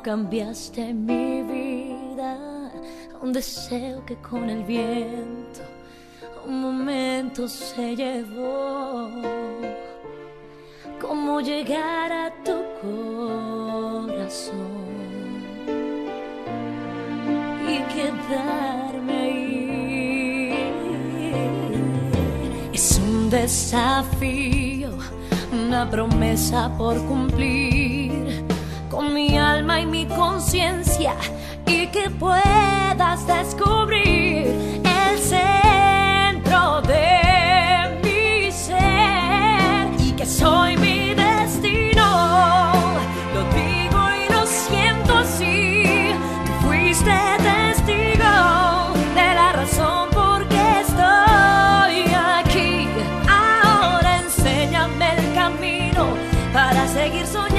cambiaste mi vida. Un deseo que con el viento un momento se llevó. Cómo llegar a tu corazón y quedarme ahí. Es un desafío una promesa por cumplir con mi y mi conciencia y que puedas descubrir el centro de mi ser y que soy mi destino. Lo digo y lo siento así, fuiste testigo de la razón por qué estoy aquí. Ahora enséñame el camino para seguir soñando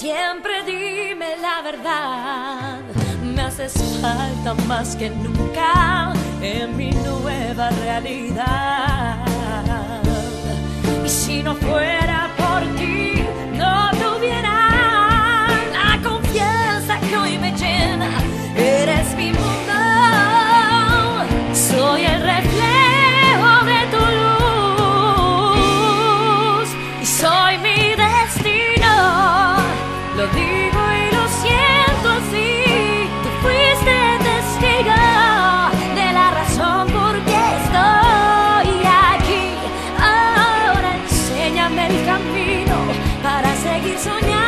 siempre dime la verdad. Me haces falta más que nunca en mi nueva realidad. Y si no fuera digo y lo siento así. Tú fuiste testigo de la razón por qué estoy aquí. Ahora enséñame el camino para seguir soñando